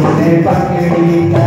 Nepal,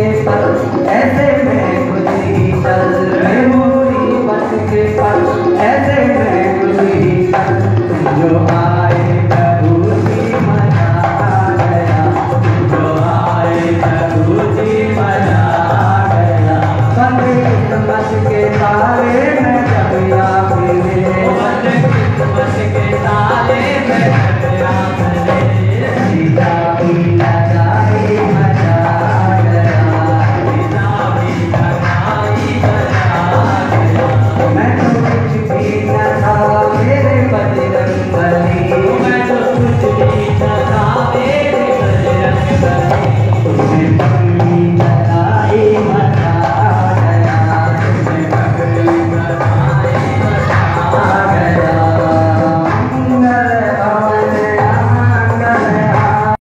And but